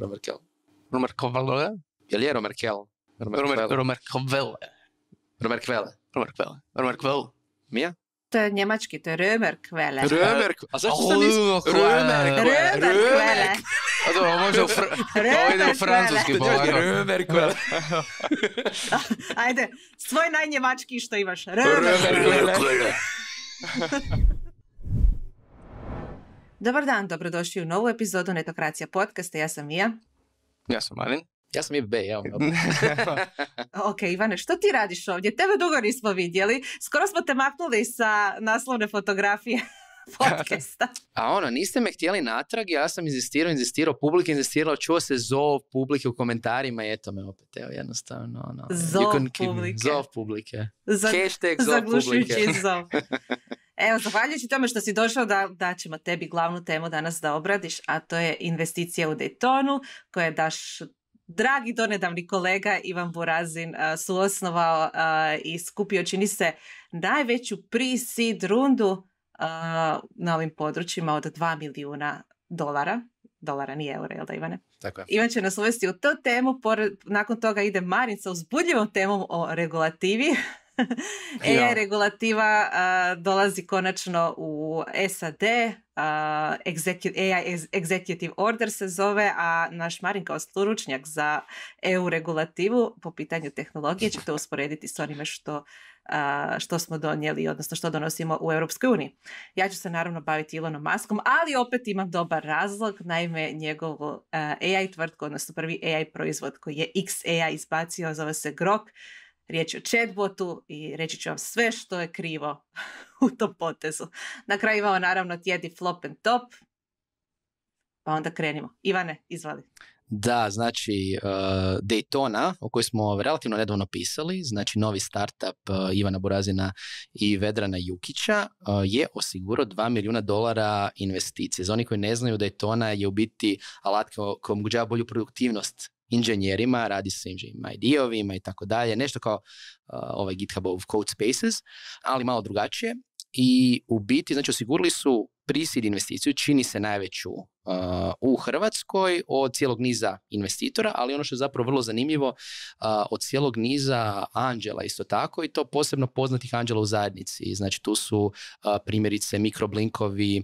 Romerkel. Romerkvele? Jel je Romerkel? Romerkvele. Romerkvele. Romerkvele. Romerkvele. Romerkvele. Mija? To je njemački, to je Römerkvele. Römerk. A zašto sam nis... Römerkvele. Römerkvele. A dobro, može u, fr... Ovo ide u francuski polako. Römerkvele. Ajde, svoj najnjemački što imaš. Römerkvele. Dobar dan, dobrodošli u novu epizodu Netokracija podcasta. Ja sam Mija. Ja sam Marin. Ja sam IB, evo me. Ok, Ivane, što ti radiš ovdje? Tebe dugo nismo vidjeli. Skoro smo te maknuli sa naslovne fotografije podcasta. A ono, niste me htjeli natrag, ja sam inzistirao, inzistirao, publika inzistirao, čuo se zov publike u komentarima i eto me opet, evo jednostavno. Ono, Zov publike. Zov publike. Za, Hashtag zov publike. zaglušujući zov. Evo, zahvaljujući tome što si došao da, da ćemo tebi glavnu temu danas da obradiš, a to je investicija u Daytonu, koje daš dragi donedavni kolega Ivan Burazin suosnovao i skupio, čini se, najveću pre-seed rundu na ovim područjima od 2 milijuna dolara. Dolara, nije eura, jel da Ivane? Tako je. Ivan će nas uvesti u tu temu, pored, nakon toga ide Marin sa uzbudljivom temom o regulativi. AI Ja. regulativa a, dolazi konačno u SAD, a, execu- AI ex- Executive Order se zove, a naš Marin kao stručnjak za EU regulativu po pitanju tehnologije će to usporediti s onime što, što smo donijeli, odnosno što donosimo u Europskoj uniji. Ja ću se naravno baviti Elonom Muskom, ali opet imam dobar razlog, naime njegovu a, AI tvrtku, odnosno prvi AI proizvod koji je XAI izbacio, zove se Grok. Riječ je o chatbotu i reći ću vam sve što je krivo u tom potezu. Na kraju imamo naravno tjedni flop and top, pa onda krenimo. Ivane, izvali. Da, znači uh, Daytona, o kojoj smo relativno nedavno pisali, znači novi startup uh, Ivana Burazina i Vedrana Jukića, uh, je osigurao 2 milijuna dolara investicije. Za oni koji ne znaju, Daytona je u biti alat ko- koji omogućava bolju produktivnost inženjerima, radi se inženjerima ID-ovima i tako dalje, nešto kao uh, ovaj GitHubov Code Spaces, ali malo drugačije. I u biti, znači osigurali su prisid investiciju, čini se najveću uh, u Hrvatskoj od cijelog niza investitora, ali ono što je zapravo vrlo zanimljivo, uh, od cijelog niza anđela isto tako i to posebno poznatih anđela u zajednici. Znači tu su primjerice mikroblinkovi,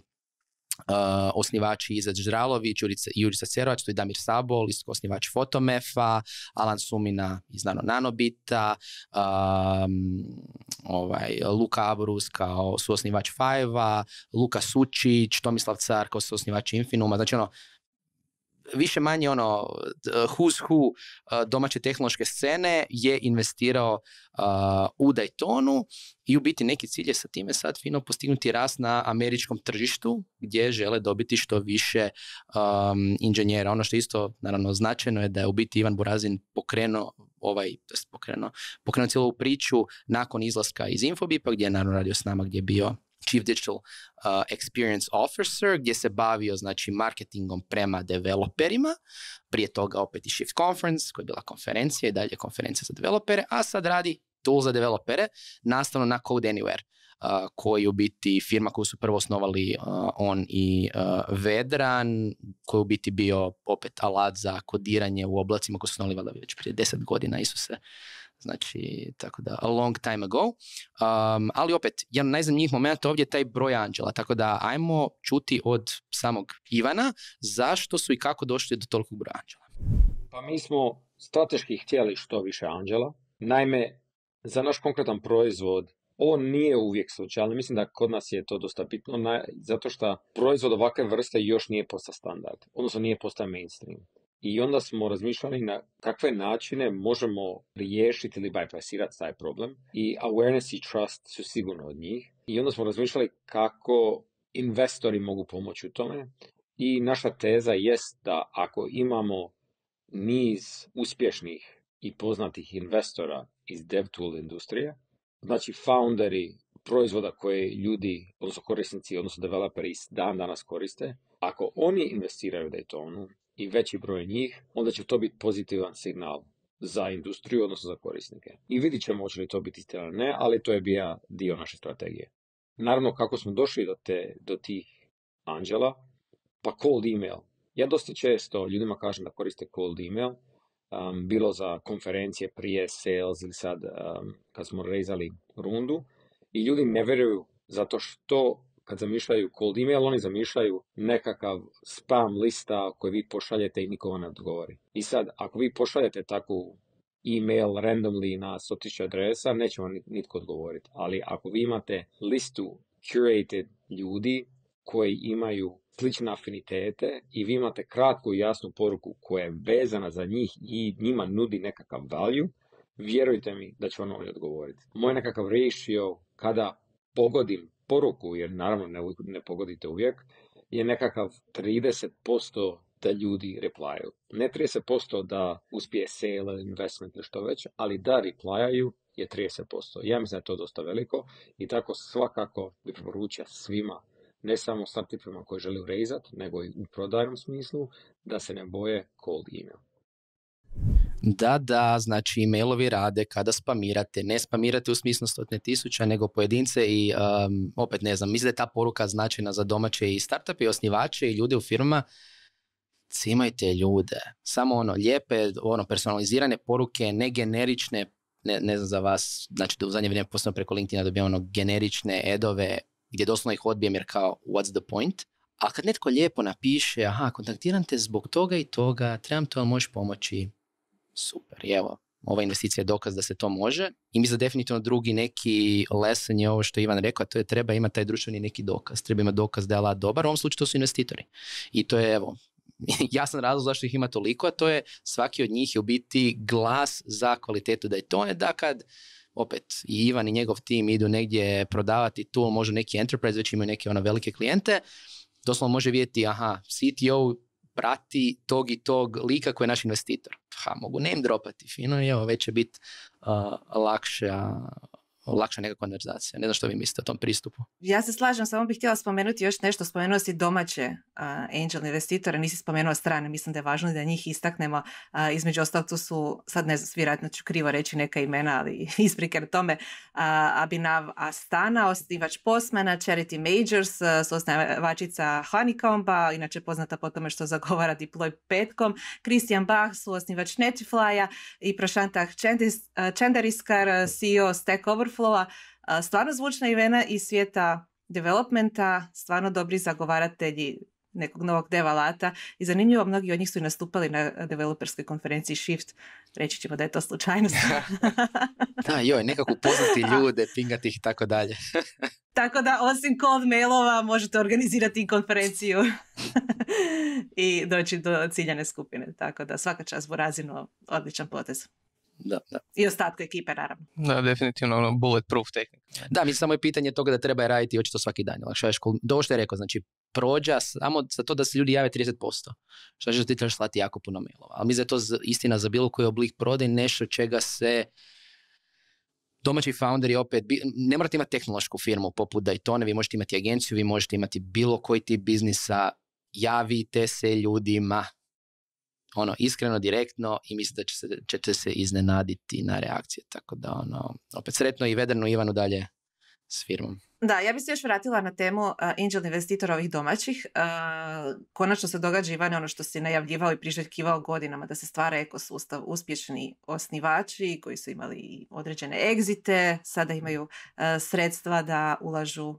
Uh, osnivači Izad Ždralović, Jurica, Jurica Cerovac, tu je Damir Sabol, isto osnivač Fotomefa, Alan Sumina iz Nano Nanobita, um, ovaj, Luka Abrus kao suosnivač Fajva, Luka Sučić, Tomislav Car kao suosnivač Infinuma, znači ono, više manje ono who's who uh, domaće tehnološke scene je investirao uh, u Daytonu i u biti neki cilj je sa time sad fino postignuti rast na američkom tržištu gdje žele dobiti što više um, inženjera. Ono što isto naravno značajno je da je u biti Ivan Burazin pokrenuo ovaj, to pokrenuo, pokrenuo cijelu priču nakon izlaska iz Infobipa gdje je naravno radio s nama gdje je bio Chief Digital uh, Experience Officer gdje se bavio znači marketingom prema developerima, prije toga opet i Shift Conference koja je bila konferencija i dalje konferencija za developere, a sad radi tool za developere nastavno na Code Anywhere uh, koji u biti firma koju su prvo osnovali uh, on i uh, Vedran, koji u biti bio opet alat za kodiranje u oblacima koji su osnovali već prije deset godina, Isuse. Znači, tako da, a long time ago. Um, ali opet, jedan od najzanimljivih momenta ovdje je taj broj anđela, tako da ajmo čuti od samog Ivana zašto su i kako došli do tolikog broja anđela. Pa mi smo strateški htjeli što više anđela. Naime, za naš konkretan proizvod ovo nije uvijek slučaj, mislim da kod nas je to dosta bitno, zato što proizvod ovakve vrste još nije postao standard, odnosno nije postao mainstream. I onda smo razmišljali na kakve načine možemo riješiti ili bypassirati taj problem. I awareness i trust su sigurno od njih. I onda smo razmišljali kako investori mogu pomoći u tome. I naša teza jest da ako imamo niz uspješnih i poznatih investora iz DevTool industrije, znači founderi proizvoda koje ljudi, odnosno korisnici, odnosno developeri dan danas koriste, ako oni investiraju u Daytonu i veći broj njih, onda će to biti pozitivan signal za industriju, odnosno za korisnike. I vidit ćemo hoće li to biti istina ne, ali to je bio dio naše strategije. Naravno, kako smo došli do, te, do tih anđela, pa cold email. Ja dosta često ljudima kažem da koriste cold email, um, bilo za konferencije prije sales ili sad um, kad smo rezali rundu i ljudi ne vjeruju zato što kad zamišljaju cold email, oni zamišljaju nekakav spam lista koji vi pošaljete i niko vam ne odgovori. I sad, ako vi pošaljete takvu email randomly na 100.000 adresa, neće vam nitko odgovoriti. Ali ako vi imate listu curated ljudi koji imaju slične afinitete i vi imate kratku i jasnu poruku koja je vezana za njih i njima nudi nekakav value, vjerujte mi da će vam oni odgovoriti. Moj nekakav ratio kada pogodim poruku, jer naravno ne, ne pogodite uvijek, je nekakav 30% da ljudi replyaju. Ne 30% da uspije sale, investment ili što već, ali da replyaju je 30%. Ja mislim da je to dosta veliko i tako svakako bi preporučio svima, ne samo startupima koji žele raisat, nego i u prodajnom smislu, da se ne boje cold email. Da, da, znači e-mailovi rade kada spamirate, ne spamirate u smislu stotne tisuća, nego pojedince i um, opet ne znam, mislim da je ta poruka značajna za domaće i startupe i osnivače i ljude u firmama, cimajte ljude, samo ono lijepe, ono personalizirane poruke, ne generične, ne, ne znam za vas, znači da u zadnje vrijeme posebno preko LinkedIna dobijam ono generične edove gdje doslovno ih odbijem jer kao what's the point, a kad netko lijepo napiše, aha, kontaktiram te zbog toga i toga, trebam to, možeš pomoći, super, evo, ova investicija je dokaz da se to može. I mi za definitivno drugi neki lesson je ovo što Ivan rekao, a to je treba imati taj društveni neki dokaz. Treba imati dokaz da je alat dobar, u ovom slučaju to su investitori. I to je, evo, jasan razlog zašto ih ima toliko, a to je svaki od njih je u biti glas za kvalitetu da je to je da kad opet i Ivan i njegov tim idu negdje prodavati tu, možda neki enterprise, već imaju neke ono velike klijente, doslovno može vidjeti, aha, CTO prati tog i tog lika koji je naš investitor. Ha, mogu name dropati, fino i evo, već će biti uh, lakša, lakša neka konverzacija. Ne znam što vi mislite o tom pristupu. Ja se slažem, samo bih htjela spomenuti još nešto. Spomenuo si domaće angel investitore, nisi spomenuo strane. Mislim da je važno da njih istaknemo. između ostalog tu su, sad ne znam, vjerojatno ću krivo reći neka imena, ali isprike na tome. Abinav Astana, osnivač Postmana, Charity Majors, uh, osnivačica Honeycomba, inače poznata po tome što zagovara Deploy petkom. Christian Bach su osnivač Netiflya i Prošanta Čendariskar, CEO Stack Overflow Overflowa, stvarno zvučna imena iz svijeta developmenta, stvarno dobri zagovaratelji nekog novog devalata i zanimljivo, mnogi od njih su i nastupali na developerskoj konferenciji Shift. Reći ćemo da je to slučajnost. da, joj, nekako poznati ljude, pingati ih i tako dalje. tako da, osim cold mailova, možete organizirati i konferenciju i doći do ciljane skupine. Tako da, svaka čast razinu odličan potez da, da. I ostatku ekipe, naravno. Da, definitivno ono bulletproof tehnika. Da, mislim samo je pitanje toga da treba raditi očito svaki dan. Do što je rekao, znači prođa samo za to da se ljudi jave 30%. Što znači da ti trebaš slati jako puno mailova. Ali mislim da je to istina za bilo koji oblik prodaje nešto čega se domaći founderi opet, ne morate imati tehnološku firmu poput Daytona, vi možete imati agenciju, vi možete imati bilo koji tip biznisa, javite se ljudima, ono, iskreno, direktno i mislim da će se, ćete se iznenaditi na reakcije. Tako da, ono, opet sretno i vedrno Ivanu dalje s firmom. Da, ja bih se još vratila na temu uh, angel investitora ovih domaćih. Uh, konačno se događa Ivane ono što si najavljivao i priželjkivao godinama da se stvara ekosustav uspješni osnivači koji su imali određene egzite, sada imaju uh, sredstva da ulažu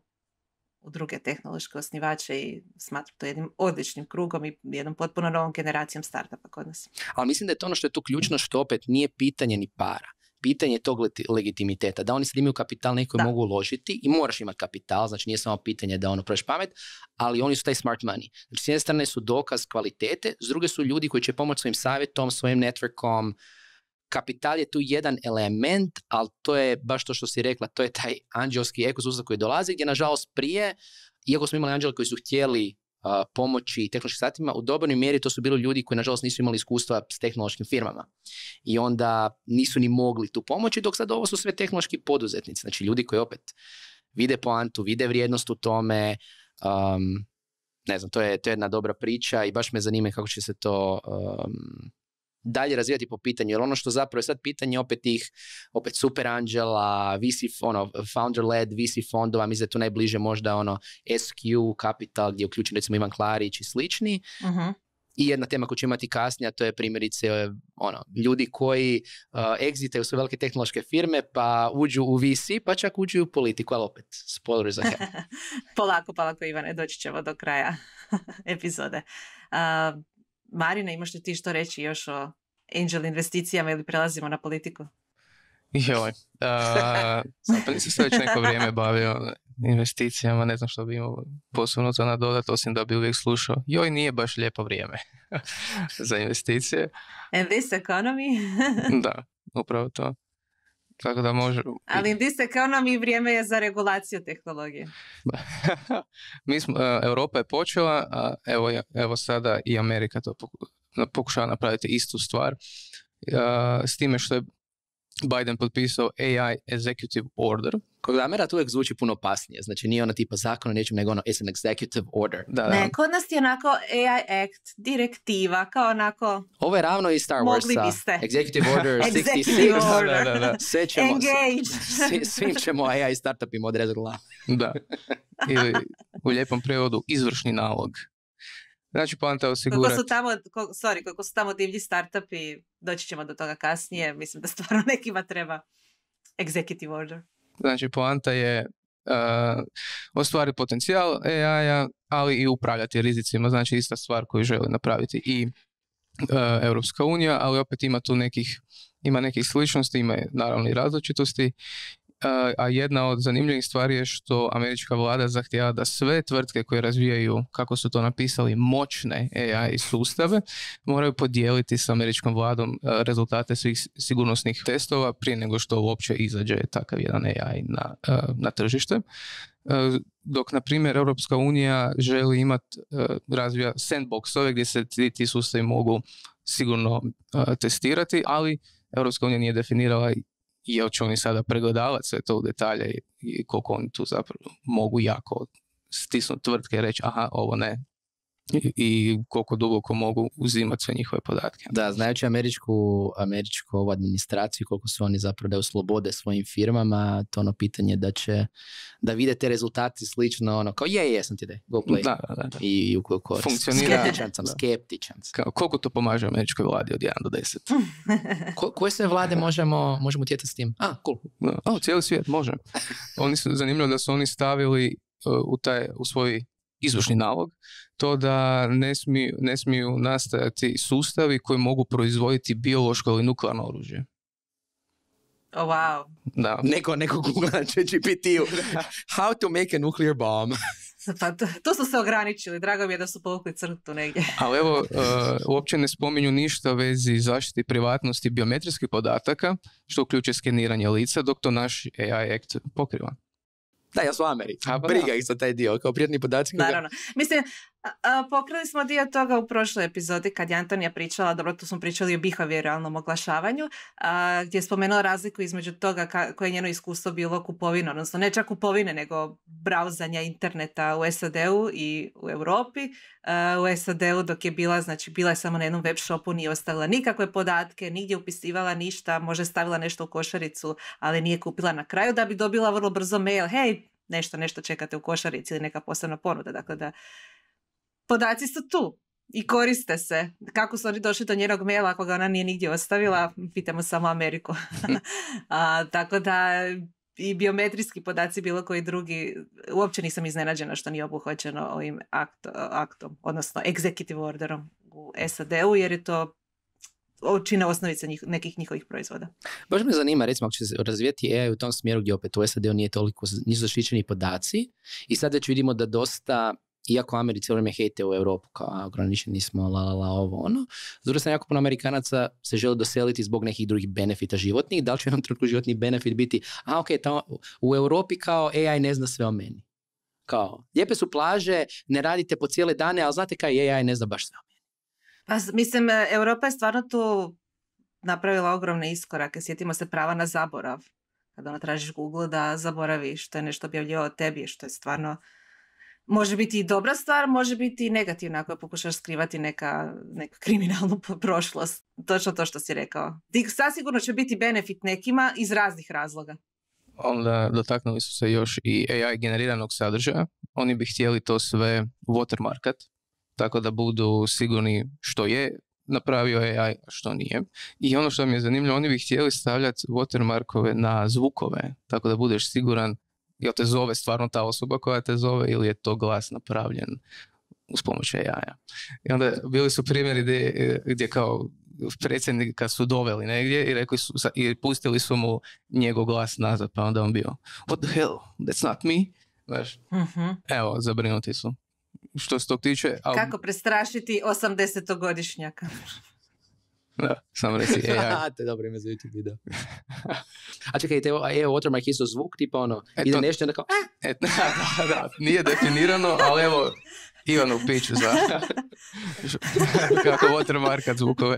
u druge tehnološke osnivače i smatram to jednim odličnim krugom i jednom potpuno novom generacijom startupa kod nas. Ali mislim da je to ono što je tu ključno što opet nije pitanje ni para. Pitanje tog legitimiteta, da oni sad imaju kapital neki mogu uložiti i moraš imati kapital, znači nije samo pitanje da ono prođeš pamet, ali oni su taj smart money. Znači s jedne strane su dokaz kvalitete, s druge su ljudi koji će pomoći svojim savjetom, svojim networkom, kapital je tu jedan element, ali to je baš to što si rekla, to je taj anđelski ekosustav koji dolazi, gdje nažalost prije, iako smo imali anđele koji su htjeli pomoći tehnološkim satima, u dobroj mjeri to su bili ljudi koji nažalost nisu imali iskustva s tehnološkim firmama. I onda nisu ni mogli tu pomoći, dok sad ovo su sve tehnološki poduzetnici, znači ljudi koji opet vide poantu, vide vrijednost u tome, um, ne znam, to je, to je jedna dobra priča i baš me zanima kako će se to um, dalje razvijati po pitanju, jer ono što zapravo je sad pitanje opet tih, opet super anđela, VC, ono, founder-led VC fondova, mislim da je tu najbliže možda ono SQ Capital gdje je uključen recimo Ivan Klarić i slični. uh I jedna tema koju ću imati kasnije, a to je primjerice ono, ljudi koji uh, egzitaju su velike tehnološke firme, pa uđu u VC, pa čak uđu u politiku, ali opet, spoiler za polako, polako Ivane, doći ćemo do kraja epizode. Uh, Marina, imaš li ti što reći još o angel investicijama ili prelazimo na politiku? Joj, uh, sam se već neko vrijeme bavio investicijama, ne znam što bi imao posebno za nadodat, osim da bi uvijek slušao, joj, nije baš lijepo vrijeme za investicije. And this economy? da, upravo to. Tako da može... Ali in this economy vrijeme je za regulaciju tehnologije. Mi smo, uh, Europa je počela, a evo, evo sada i Amerika to pokušava napraviti istu stvar. Uh, s time što je Biden potpisao AI Executive Order. Kod Amera to uvijek zvuči puno opasnije. Znači nije ono tipa zakon o nečem, nego ono it's an executive order. Da, Ne, kod nas je onako AI Act, direktiva, kao onako... Ovo je ravno i Star Wars. biste. Executive Order 66. order. da, da, da. Sve ćemo, Engage. svim ćemo AI startupima odrezati glavu. da. Ili u lijepom prevodu izvršni nalog. Znači, poanta osigurati... Koliko su tamo, ko, sorry, koliko su tamo divlji startupi, doći ćemo do toga kasnije, mislim da stvarno nekima treba executive order. Znači, poanta je uh, ostvariti potencijal AI-a, ali i upravljati rizicima, znači ista stvar koju želi napraviti i uh, Europska unija, ali opet ima tu nekih ima nekih sličnosti, ima naravno i različitosti a jedna od zanimljivih stvari je što američka vlada zahtjeva da sve tvrtke koje razvijaju, kako su to napisali, moćne AI sustave, moraju podijeliti s američkom vladom rezultate svih sigurnosnih testova prije nego što uopće izađe takav jedan AI na, na tržište. Dok, na primjer, Europska unija želi imati, razvija sandboxove gdje se ti, ti sustavi mogu sigurno testirati, ali Europska unija nije definirala i će oni sada pregledavati sve to u detalje i koliko oni tu zapravo mogu jako stisnuti tvrtke i reći aha, ovo ne, i koliko duboko mogu uzimati sve njihove podatke. Da, znajući američku, američku ovu administraciju, koliko su oni zapravo da slobode svojim firmama, to ono pitanje da će, da vide te rezultati slično, ono, kao je, jesam ti da, go play. Da, da, da. I ukoliko funkcionira. Skeptičan sam, skeptičan Kao, koliko to pomaže američkoj vladi od 1 do 10? Ko, koje sve vlade možemo, možemo utjecati s tim? A, cool. o, cijeli svijet, može. Oni su, zanimljivo da su oni stavili uh, u, taj, u svoj izvršni nalog, to da ne smiju, ne smiju nastajati sustavi koji mogu proizvoditi biološko ili nuklearno oružje. Oh, wow. Da. Neko, neko na GPT-u. How to make a nuclear bomb. pa to, su se ograničili. Drago mi je da su povukli crtu negdje. Ali evo, uh, uopće ne spominju ništa u vezi zaštiti privatnosti biometrijskih podataka, što uključuje skeniranje lica, dok to naš AI Act pokriva. Da, ja su Americi. Pa Briga ih za taj dio, kao prijetni podaci. Naravno. Mislim, pokrili smo dio toga u prošloj epizodi kad je Antonija pričala, dobro tu smo pričali o behavioralnom oglašavanju, a, gdje je spomenula razliku između toga ka, koje je njeno iskustvo bilo kupovina, odnosno ne čak kupovine, nego brauzanja interneta u SAD-u i u Europi. u SAD-u dok je bila, znači bila je samo na jednom web shopu, nije ostavila nikakve podatke, nigdje upisivala ništa, može stavila nešto u košaricu, ali nije kupila na kraju da bi dobila vrlo brzo mail, hej, nešto, nešto čekate u košarici ili neka posebna ponuda. Dakle, da podaci su tu i koriste se. Kako su oni došli do njenog maila ako ga ona nije nigdje ostavila, pitamo samo Ameriku. A, tako da i biometrijski podaci bilo koji drugi, uopće nisam iznenađena što nije obuhvaćeno ovim aktom, odnosno executive orderom u SAD-u, jer je to čine osnovice njih, nekih njihovih proizvoda. Baš me zanima, recimo, ako će se razvijeti AI u tom smjeru gdje opet u SAD-u nije toliko, nisu zaštićeni podaci i sad već vidimo da dosta iako Americi vrijeme hejte u Europu kao ograničeni smo, la, la, la, ovo, ono. S druge strane, jako puno Amerikanaca se žele doseliti zbog nekih drugih benefita životnih. Da li će jednom trenutku životni benefit biti, a ok, u Europi kao AI ne zna sve o meni. Kao, lijepe su plaže, ne radite po cijele dane, ali znate kaj AI ne zna baš sve o meni. Pa, mislim, e, Europa je stvarno tu napravila ogromne iskorake. Sjetimo se prava na zaborav. Kada ono tražiš Google da zaboraviš što je nešto objavljio o tebi, što je stvarno može biti i dobra stvar, može biti i negativna ako pokušaš skrivati neka, neka kriminalnu prošlost. Točno to što si rekao. Sasigurno će biti benefit nekima iz raznih razloga. Onda dotaknuli su se još i AI generiranog sadržaja. Oni bi htjeli to sve watermarkat, tako da budu sigurni što je napravio AI, što nije. I ono što mi je zanimljivo, oni bi htjeli stavljati watermarkove na zvukove, tako da budeš siguran jel te zove stvarno ta osoba koja te zove ili je to glas napravljen uz pomoć AI-a. I onda bili su primjeri gdje, gdje kao predsjednika su doveli negdje i rekli su, i pustili su mu njegov glas nazad, pa onda on bio what the hell, that's not me. Znaš, Mhm. evo, zabrinuti su. Što se tog tiče, ali, Kako prestrašiti 80-godišnjaka? Da, sam reci AI. A, to je dobro ime za YouTube video. A čekaj, te, a je watermark isto zvuk, tipa ono, E, ide to- nešto i onda kao, "Ah, E, da, da, da, nije definirano, ali evo, Ivan u piću za kako watermarkat zvukove.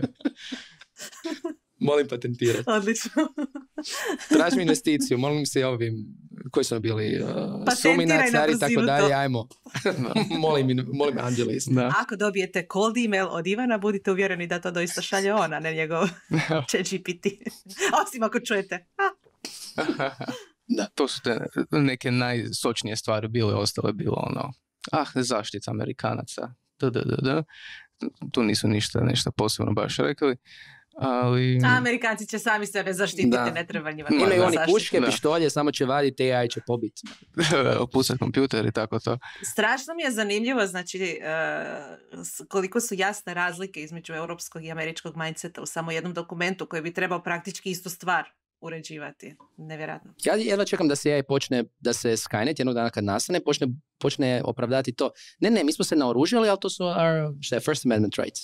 Molim patentirati. Odlično. Tražim investiciju, molim se i ovim, koji su bili, uh, Cari, tako dalje, to. ajmo. molim, molim Angelis. Da. Ako dobijete cold email od Ivana, budite uvjereni da to doista šalje on, a ne njegov chat GPT. Osim ako čujete. "A, Da, to su te neke najsočnije stvari bile, ostalo je bilo ono, ah, zaštita Amerikanaca, da, da, da, da. Tu nisu ništa, nešto posebno baš rekli, ali... A Amerikanci će sami sebe zaštititi, Da. ne treba njima. Imaju da, oni zaštiti. puške, Da. pištolje, samo će vaditi, AI će pobiti. Opusat kompjuter i tako to. Strašno mi je zanimljivo, znači, s- koliko su jasne razlike između europskog i američkog mindseta u samo jednom dokumentu koji bi trebao praktički istu stvar uređivati. Nevjerojatno. Ja jedva čekam da se AI počne, da se Skynet jednog dana kad nastane, počne, počne opravdati to. Ne, ne, mi smo se naoružali, ali to su our, šta je, First Amendment rights.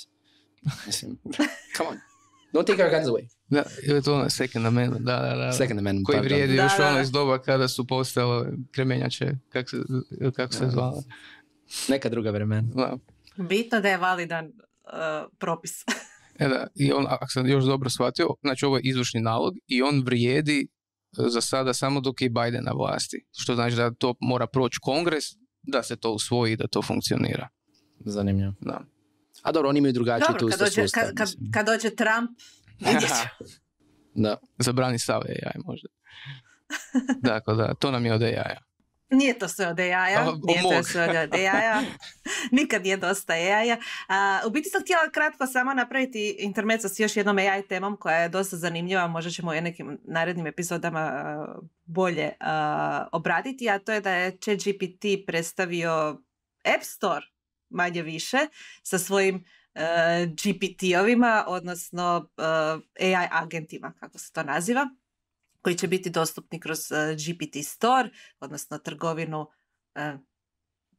Mislim, come on. Don't take our guns away. Da, ili to ono Second Amendment, da, da, da. Second Amendment, koji vrijedi Da, još da. ono iz doba kada su postale kremenjače, kako se, kako se zvala. Neka druga vremena. Da. Bitno da je validan e, propis. E da, i on, ako sam još dobro shvatio, znači ovo je izvršni nalog i on vrijedi e, za sada samo dok je Biden na vlasti. Što znači da to mora proći kongres, da se to usvoji i da to funkcionira. Zanimljivo. Da. A dobro, oni imaju drugačiji tu Dobro, kad isto dođe, sustav. kad, kad, kad dođe Trump. Da. Zabrani sav AI možda. Dakle, da, to nam je od AI-a. Nije to sve od AI-a, nije to sve od AI-a, nikad nije dosta AI-a. A, u biti sam htjela kratko samo napraviti intermezzo s još jednom AI temom koja je dosta zanimljiva, možda ćemo u nekim narednim epizodama bolje a, obraditi, a to je da je ChatGPT predstavio App Store manje više sa svojim e, GPT-ovima, odnosno e, AI agentima, kako se to naziva koji će biti dostupni kroz e, GPT Store, odnosno trgovinu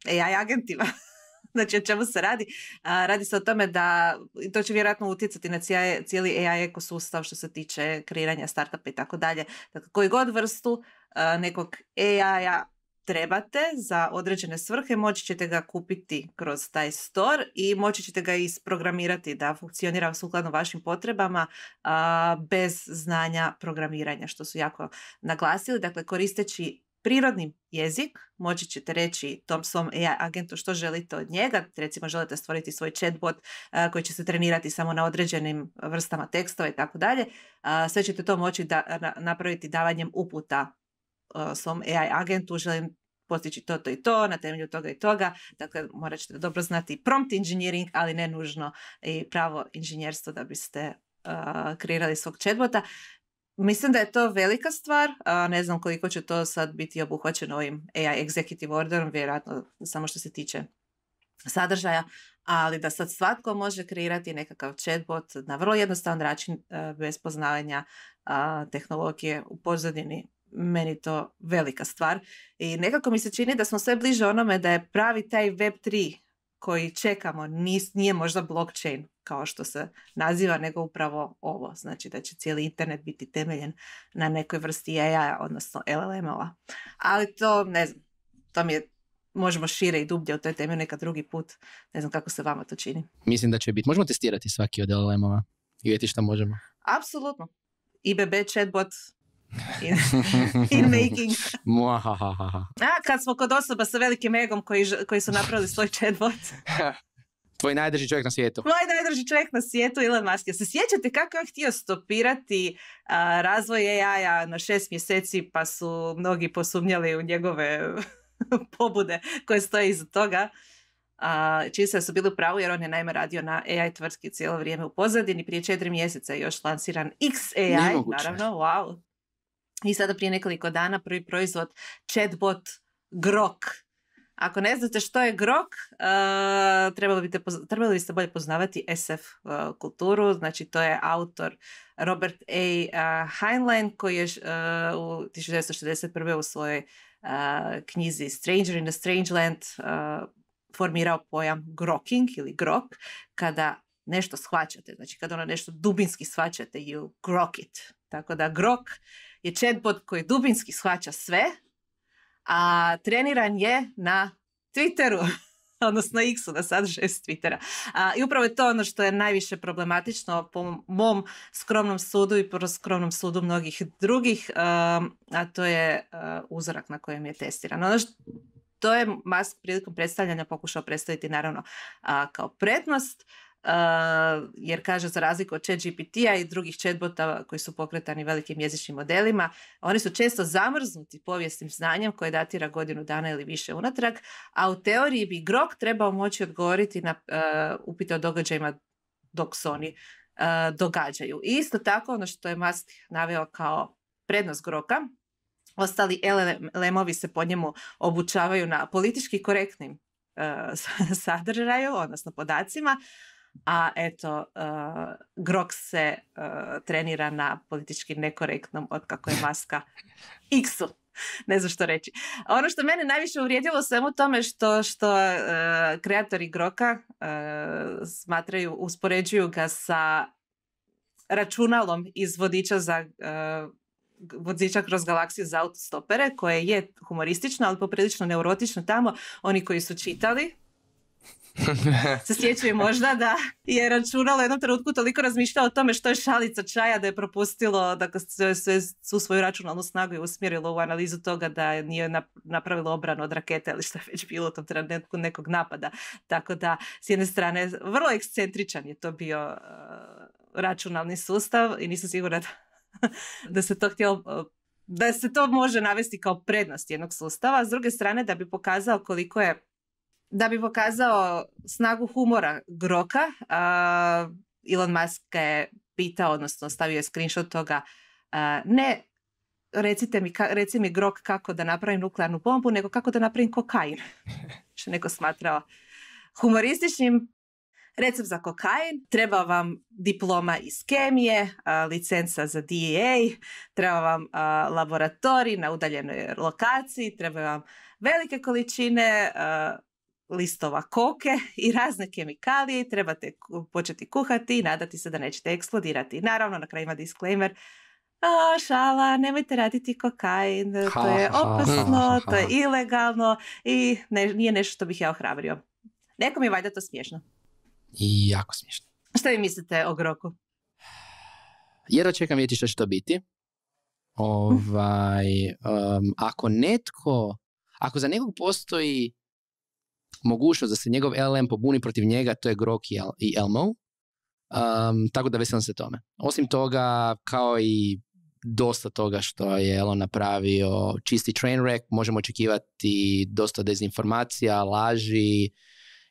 AI agentima. znači o čemu se radi? Radi se o tome da to će vjerojatno utjecati na cijeli, AI ekosustav što se tiče kreiranja startupa i tako dalje. Dakle, koji god vrstu nekog AI-a trebate za određene svrhe, moći ćete ga kupiti kroz taj store i moći ćete ga isprogramirati da funkcionira sukladno vašim potrebama a, bez znanja programiranja, što su jako naglasili. Dakle, koristeći prirodni jezik, moći ćete reći tom svom AI agentu što želite od njega. Recimo, želite stvoriti svoj chatbot a, koji će se trenirati samo na određenim vrstama tekstova i tako dalje. Sve ćete to moći da, na- napraviti davanjem uputa svom AI agentu. Želim postići to, to i to, na temelju toga i toga. Dakle, morat ćete dobro znati prompt engineering, ali ne nužno i pravo inženjerstvo da biste kreirali svog chatbota. Mislim da je to velika stvar, ne znam koliko će to sad biti obuhvaćeno ovim AI executive orderom, vjerojatno samo što se tiče sadržaja, ali da sad svatko može kreirati nekakav chatbot na vrlo jednostavan način e, bez poznavanja tehnologije u pozadini, meni to velika stvar. I nekako mi se čini da smo sve bliže onome da je pravi taj Web3 koji čekamo nis- nije možda blockchain kao što se naziva, nego upravo ovo. Znači da će cijeli internet biti temeljen na nekoj vrsti AI, odnosno LLM-ova. Ali to, ne znam, to mi je, možemo šire i dublje o toj temi nekad drugi put. Ne znam kako se vama to čini. Mislim da će biti. Možemo testirati svaki od LLM-ova i vidjeti šta možemo. Apsolutno. IBB chatbot in, in making. A, kad smo kod osoba sa velikim egom koji, koji su napravili svoj chatbot. Tvoj najdrži čovjek na svijetu. Moj najdrži čovjek na svijetu, Elon Musk. Se sjećate kako je htio stopirati a, razvoj AI-a na šest mjeseci, pa su mnogi posumnjali u njegove pobude koje stoje iza toga. A, čini se da su bili u pravu jer on je naime radio na AI tvrtki cijelo vrijeme u pozadini. Prije četiri mjeseca je još lansiran XAI, naravno, wow. I sada prije nekoliko dana prvi proizvod chatbot Grok. Ako ne znate što je Grok, uh, trebali, biste, trebali biste bolje poznavati SF uh, kulturu. Znači to je autor Robert A. uh, Heinlein koji je uh, u 1961. u svojoj knjizi Stranger in a Strange Land uh, formirao pojam groking ili grok kada nešto shvaćate, znači kada ono nešto dubinski shvaćate, you grok it. Tako da grok je chatbot koji dubinski shvaća sve, a treniran je na Twitteru, odnosno X-u, na sadržaju s Twittera. A, I upravo je to ono što je najviše problematično po mom skromnom sudu i po skromnom sudu mnogih drugih, um, a to je uh, uzorak na kojem je testiran. Ono što to je Musk prilikom predstavljanja pokušao predstaviti naravno kao prednost, jer kaže za razliku od ChatGPT-a i drugih chatbota koji su pokretani velikim jezičnim modelima, oni su često zamrznuti povijesnim znanjem koje datira godinu dana ili više unatrag, a u teoriji bi Grok trebao moći odgovoriti na a, upite o događajima dok se oni a, događaju. I isto tako ono što je Musk naveo kao prednost Groka, ostali LLM-ovi se po njemu obučavaju na politički korektnim uh, sadržaju, odnosno podacima, a eto, uh, Grok se uh, trenira na politički nekorektnom od kako je maska X-u. Ne znam što reći. Ono što mene najviše uvrijedilo svemu tome što, što uh, kreatori Groka smatraju, uspoređuju ga sa računalom iz vodiča za vodiča kroz galaksiju za autostopere, koje je humoristično, ali poprilično neurotično tamo. Oni koji su čitali, se sjećaju možda da je računalo jednom trenutku toliko razmišljao o tome što je šalica čaja da je propustilo da sve, sve, svu svoju računalnu snagu je usmjerilo u analizu toga da nije napravilo obranu od rakete ili što je već bilo u tom trenutku nekog napada. Tako da, s jedne strane, vrlo ekscentričan je to bio uh, računalni sustav i nisam sigurna da da se to htjelo da se to može navesti kao prednost jednog sustava, a s druge strane da bi pokazao koliko je da bi pokazao snagu humora Groka, uh, Elon Musk je pitao, odnosno stavio je screenshot toga, uh, ne recite mi, ka, reci mi Grok kako da napravim nuklearnu bombu, nego kako da napravim kokain. Što neko smatrao humorističnim, Recept za kokain, treba vam diploma iz kemije, a, licenca za DEA, treba vam a, laboratorij na udaljenoj lokaciji, treba vam velike količine a, listova koke i razne kemikalije, trebate početi kuhati i nadati se da nećete eksplodirati. Naravno, na kraju ima disclaimer, a, šala, nemojte raditi kokain, Ha, to je ha, opasno, ha, to je ha. ilegalno i ne, nije nešto što bih ja ohrabrio. Nekom je valjda to smiješno. I jako smiješno. Šta vi mislite o Groku? Jedva čekam vidjeti što će to biti. Ovaj, um, ako netko, ako za nekog postoji mogućnost da se njegov LLM pobuni protiv njega, to je Grok i, El- i Elmo. Um, tako da veselim se tome. Osim toga, kao i dosta toga što je Elon napravio, čisti train wreck, možemo očekivati dosta dezinformacija, laži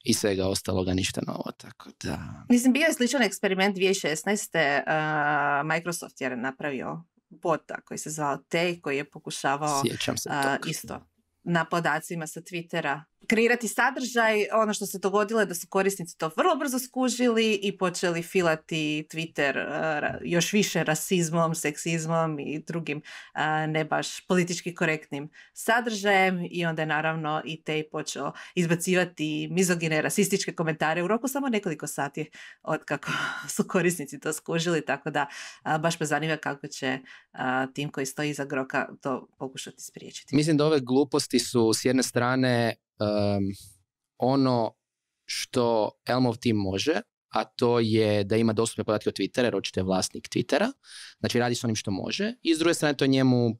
i svega ostaloga ništa novo. Tako da... Mislim, bio je sličan eksperiment 2016. Uh, Microsoft je napravio bota koji se zvao Tay, koji je pokušavao uh, isto na podacima sa Twittera kreirati sadržaj. Ono što se dogodilo je da su korisnici to vrlo brzo skužili i počeli filati Twitter ra- još više rasizmom, seksizmom i drugim uh, ne baš politički korektnim sadržajem i onda je naravno i Tej počeo izbacivati mizogine, rasističke komentare u roku samo nekoliko sati od kako su korisnici to skužili, tako da a, baš me zanima kako će tim koji stoji iza Groka to pokušati spriječiti. Mislim da ove gluposti su s jedne strane um, ono što Elmov tim može, a to je da ima dostupne podatke od Twittera, jer očito je vlasnik Twittera. Znači radi s onim što može. I s druge strane to je njemu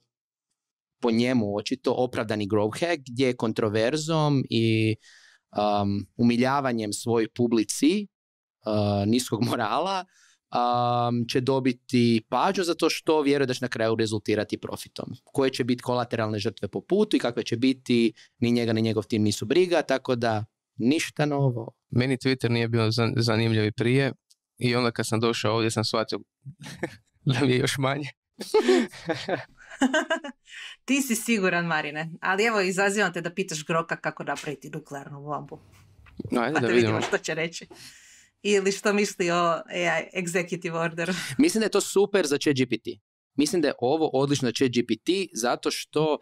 po njemu očito opravdani growth hack gdje kontroverzom i um, umiljavanjem svojoj publici uh, niskog morala um, će dobiti pađu zato što vjeruje da će na kraju rezultirati profitom. Koje će biti kolateralne žrtve po putu i kakve će biti, ni njega ni njegov tim nisu briga, tako da ništa novo. Meni Twitter nije bio zan- zanimljiv prije i onda kad sam došao ovdje sam shvatio da mi je još manje. Ti si siguran, Marine. Ali evo, izazivam te da pitaš Groka kako napraviti nuklearnu bombu. No, ajde Pa da da vidimo. vidimo što će reći. Ili što misli o AI executive orderu. Mislim da je to super za ChatGPT. Mislim da je ovo odlično za ChatGPT zato što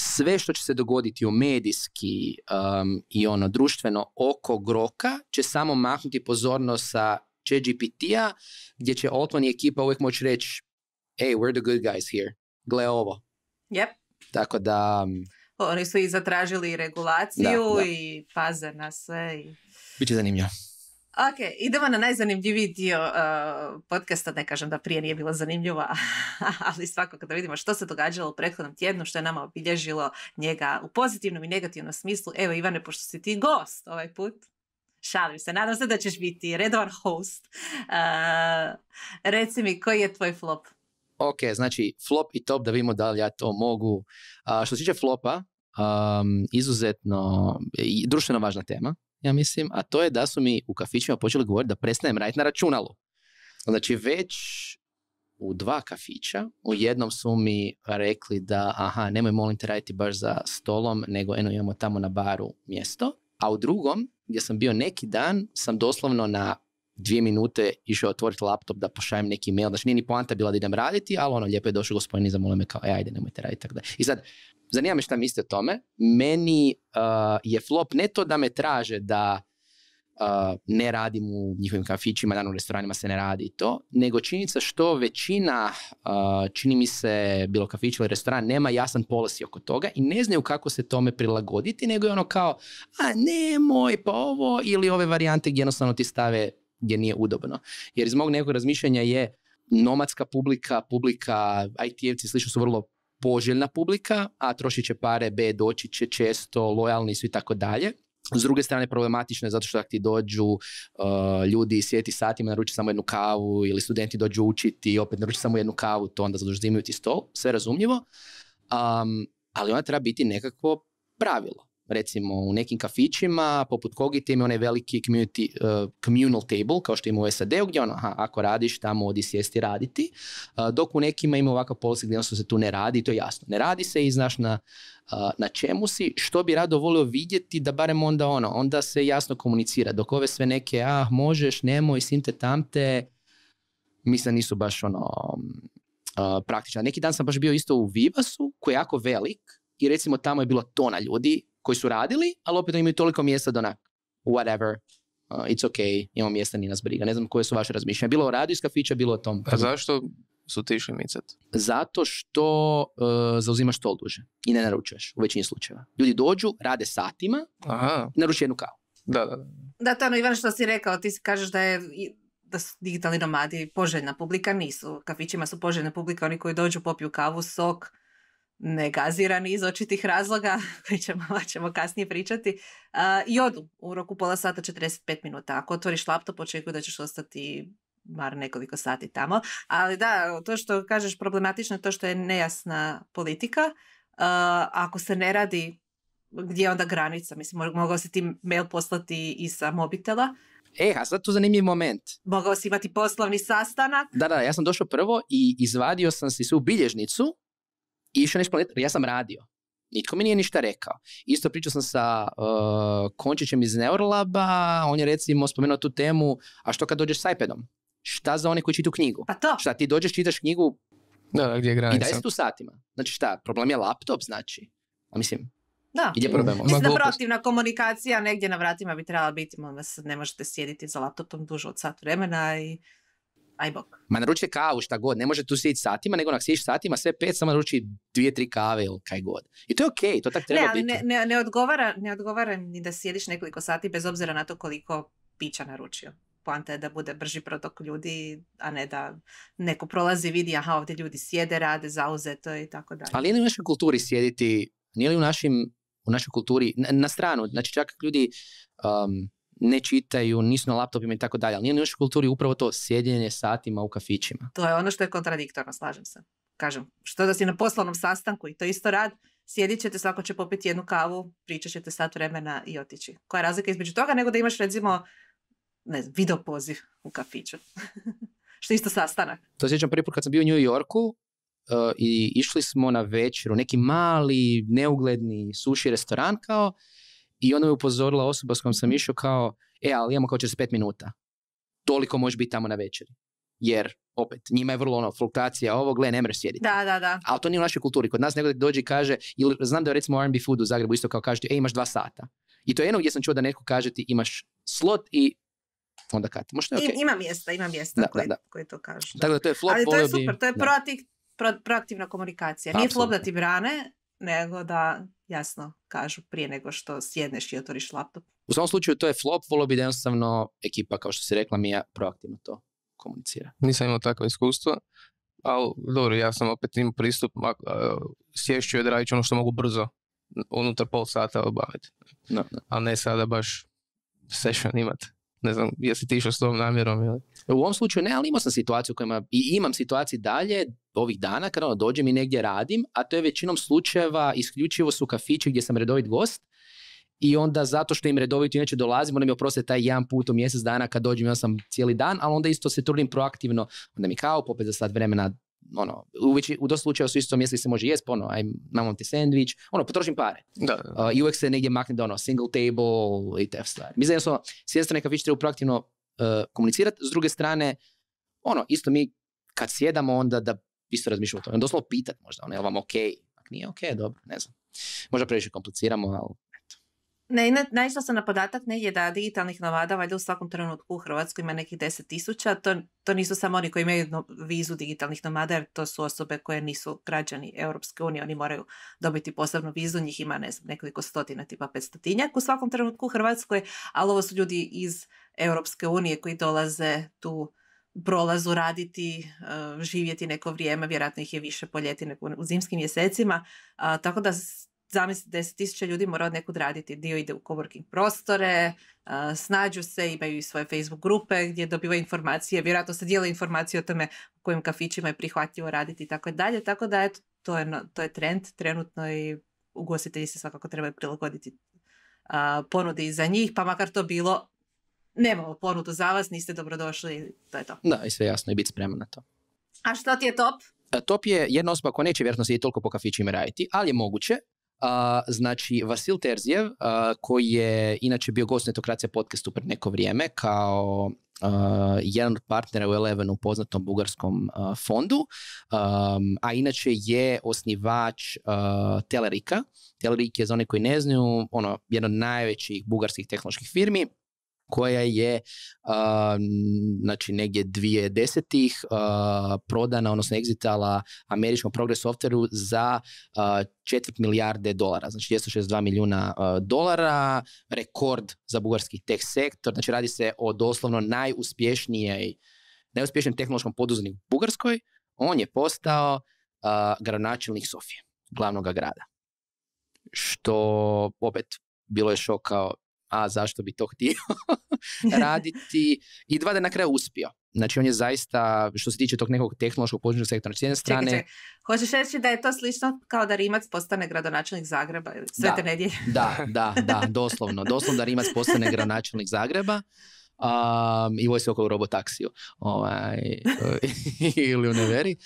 sve što će se dogoditi u medijski um, i ono društveno oko Groka će samo maknuti pozornost sa ChatGPT-a gdje će Altman i ekipa uvijek moći reći hey, we're the good guys here. Gle ovo. Yep. Tako da, um, Oni su i zatražili regulaciju Da, da. i paze na sve. I... bit će zanimljivo. Ok, idemo na najzanimljiviji dio uh, podcasta. Ne kažem da prije nije bilo zanimljivo, ali svakako da vidimo što se događalo u prethodnom tjednu, što je nama obilježilo njega u pozitivnom i negativnom smislu. Evo Ivane, pošto si ti gost ovaj put, šalim se, nadam se da ćeš biti redovan host. Uh, reci mi, koji je tvoj flop? Ok, znači flop i top da vidimo da li ja to mogu. A, što se tiče flopa, um, izuzetno društveno važna tema, ja mislim, a to je da su mi u kafićima počeli govoriti da prestanem raditi na računalu. Znači već u dva kafića, u jednom su mi rekli da aha, nemoj molim te raditi baš za stolom, nego eno imamo tamo na baru mjesto, a u drugom, gdje sam bio neki dan, sam doslovno na dvije minute išao otvoriti laptop da pošaljem neki mail. Znači nije ni poanta bila da idem raditi, ali ono lijepo je došao gospodin i zamolio me kao, e, ajde, nemojte raditi tako da. I sad, zanima me šta mislite o tome. Meni uh, je flop ne to da me traže da uh, ne radim u njihovim kafićima, naravno u restoranima se ne radi to, nego činjenica što većina, uh, čini mi se, bilo kafić ili restoran, nema jasan policy oko toga i ne znaju kako se tome prilagoditi, nego je ono kao, a nemoj, pa ovo, ili ove varijante gdje jednostavno ti stave gdje nije udobno. Jer iz mog nekog razmišljanja je nomadska publika, publika IT-evci slično su vrlo poželjna publika, a trošit će pare, B, doći će često, lojalni su i tako dalje. S druge strane problematično je zato što ako ti dođu uh, ljudi sjeti satima, naruči samo jednu kavu ili studenti dođu učiti i opet naruči samo jednu kavu, to onda zadržimaju ti stol, sve razumljivo. Um, ali ona treba biti nekakvo pravilo. Recimo u nekim kafićima, poput Kogite ima onaj veliki community, uh, communal table, kao što ima u SAD-u, gdje ono, aha, ako radiš tamo odi sjesti raditi, Uh, dok u nekima ima ovakav policy gdje se tu ne radi, to je jasno. Ne radi se i znaš na, uh, na čemu si, što bi rado volio vidjeti, da barem onda ono, onda se jasno komunicira, dok ove sve neke, ah, možeš, nemoj, sinte tamte, mislim nisu baš ono praktične. Neki dan sam baš bio isto u Vivasu, koji je jako velik i recimo tamo je bilo tona ljudi koji su radili, ali opet imaju toliko mjesta da onak, whatever, uh, it's okay, imamo mjesta, ni nas briga. Ne znam koje su vaše razmišljanja. Bilo o radu iz kafića, bilo o tom. A zašto su ti išli micat? Zato što uh, zauzimaš stol duže i ne naručuješ u većini slučajeva. Ljudi dođu, rade satima Aha, i naruče jednu kavu. da, da. da. Da, ono Ivan što si rekao, ti si kažeš da je da su digitalni nomadi poželjna publika, nisu. Kafićima su poželjna publika, oni koji dođu popiju kavu, sok, negazirani iz očitih razloga, koji ćemo, ćemo kasnije pričati, a, i odu u roku pola sata 45 minuta. Ako otvoriš laptop, očekuju da ćeš ostati bar nekoliko sati tamo. Ali da, to što kažeš problematično je to što je nejasna politika. A, ako se ne radi gdje je onda granica? Mislim, mo- mogao si ti mail poslati i sa mobitela, E, a sad tu zanimljiv moment. mogao si imati poslovni sastanak. Da, da, ja sam došao prvo i izvadio sam si svu bilježnicu i išao nešto planirati, ja sam radio. Nitko mi nije ništa rekao. Isto pričao sam sa uh, Končićem iz Neurolaba, on je recimo spomenuo tu temu, a što kad dođeš s iPadom? Šta za one koji čitaju knjigu? Pa to. Šta ti dođeš, čitaš knjigu Da, da, gdje je i granica? dalje si tu satima. Znači šta, problem je laptop, znači? A mislim, Da. gdje je problem? Mislim da proaktivna komunikacija negdje na vratima bi trebala biti, molim vas, ne možete sjediti za laptopom duže od sat vremena i aj bok. Ma naruči kavu, šta god, ne može tu sjediti satima, nego ako sjediš satima, sve pet, samo naruči dvije, tri kave ili kaj god. I to je okej, to tak treba Ne, ali biti. ne, ne, ne, odgovara, ne odgovara ni da sjediš nekoliko sati bez obzira na to koliko pića naručio. Poanta je da bude brži protok ljudi, a ne da neko prolazi vidi, aha, ovdje ljudi sjede, rade, zauzeto i tako dalje. Ali nije li u našoj kulturi sjediti, nije li u, našim, u našoj kulturi, na, na stranu, znači čak ljudi um, ne čitaju, nisu na laptopima i tako dalje, ali nije u našoj kulturi upravo to sjedjenje satima u kafićima. To je ono što je kontradiktorno, slažem se. Kažem, što da si na poslovnom sastanku i to isto rad, sjedit ćete, svako će popiti jednu kavu, pričat ćete sat vremena i otići. Koja je razlika između toga nego da imaš recimo ne znam, video poziv u kafiću. Što je isto sastanak. To sjećam prvi put kad sam bio u New Yorku uh, i išli smo na večeru, neki mali, neugledni suši restoran kao i onda me upozorila osoba s kojom sam išao kao, e, ali imamo kao 45 minuta. Toliko može biti tamo na večeri. Jer, opet, njima je vrlo ono, fluktuacija ovo, gle, ne mreš sjediti. Da, da, da. Ali to nije u našoj kulturi. Kod nas nego dođe i kaže, ili znam da je recimo R&B food u Zagrebu isto kao kaže, e, imaš dva sata. I to je jedno gdje sam čuo da netko kaže ti imaš slot i onda kad. Možda je okay. Ima mjesta, ima mjesta Da, koji, da, da. koji to kažu. Tako da to je flop, Ali to je super, to je proaktivna komunikacija. Nije flop da ti brane, nego da jasno kažu prije nego što sjedneš i otvoriš laptop. U svom slučaju to je flop, volio bi da jednostavno ekipa, kao što si rekla, Mija, proaktivno to komunicira. Nisam imao takvo iskustvo, ali dobro, ja sam opet imao pristup, mak- a, sjest ću i odradit ću ono što mogu brzo, unutar pol sata obaviti. No, no. Ali ne sada baš session imat. Ne znam, jesi ti išao s tom namjerom ili? U ovom slučaju ne, ali imao sam situaciju u kojima, i imam situaciju dalje ovih dana kada ono, dođem i negdje radim, a to je većinom slučajeva isključivo su kafići gdje sam redovit gost i onda zato što im redovito inače dolazim, onda mi oproste taj jedan put u mjesec dana kad dođem, ja sam cijeli dan, ali onda isto se trudim proaktivno, onda mi kao popet za sat vremena ono, u, veći, u dosta slučajeva su isto mjesto se može jest, pa ono, aj, mamam ti sandvič, ono, potrošim pare. Da, da. Uh, I uvijek se negdje makne da ono, single table i te stvari. Mislim, jednostavno, s jedne strane kafić treba proaktivno uh, komunicirati, s druge strane, ono, isto mi kad sjedamo onda da isto razmišljamo o tome. Doslovno pitat možda, ono, je li vam ok? Ako nije ok, dobro, ne znam. Možda previše kompliciramo, ali Ne, naišla sam na podatak negdje da digitalnih nomada valjda u svakom trenutku u Hrvatskoj ima nekih 10 tisuća. To, to nisu samo oni koji imaju vizu digitalnih nomada, jer to su osobe koje nisu građani Europske unije. Oni moraju dobiti posebnu vizu, njih ima ne znam, nekoliko stotina, tipa petstotinjak u svakom trenutku u Hrvatskoj, ali ovo su ljudi iz Europske unije koji dolaze tu prolazu raditi, eh, živjeti neko vrijeme, vjerojatno ih je više po ljeti nego u zimskim mjesecima, tako da zamislite 10.000 ljudi mora od nekud raditi. Dio ide u coworking prostore, snađu se, imaju i svoje Facebook grupe gdje dobivaju informacije, vjerojatno se dijele informacije o tome u kojim kafićima je prihvatljivo raditi i tako dalje. Tako da eto, to je, to je trend trenutno i ugostitelji se svakako trebaju prilagoditi ponudi za njih, pa makar to bilo nemamo ponudu za vas, niste dobrodošli, to je to. da, i sve jasno i biti spreman na to. A što ti je top? E, Top je jedna osoba koja neće vjerojatno sjediti toliko po kafićima raditi, ali je moguće. A, znači, Vasil Terzijev, a, koji je inače bio gost Netokracija podcastu pred neko vrijeme, kao a, jedan od partnera u Elevenu, poznatom bugarskom fondu, a inače je osnivač Telerika. Telerik je, za one koji ne znaju, ono, jedna od najvećih bugarskih tehnoloških firmi, koja je a, znači negdje 2010-ih a, prodana, odnosno egzitala američkom Progress Softwareu za a, četvrt milijarde dolara, znači 262 milijuna dolara, rekord za bugarski tech sektor, znači radi se o doslovno najuspješnijej najuspješnijem tehnološkom poduzetniku u Bugarskoj, on je postao gradonačelnik Sofije, glavnog grada. Što opet bilo je šok kao a zašto bi to htio raditi i dva da je na kraju uspio. Znači on je zaista, što se tiče tog nekog tehnološkog područnog sektora, s jedne strane, Čekaj, čekaj. Hoćeš reći da je to slično kao da Rimac postane gradonačelnik Zagreba ili Svete Da. nedjelje? da, da, da, doslovno, doslovno da Rimac postane gradonačelnik Zagreba um, i voj se oko robotaksiju ovaj, ili u Neveri.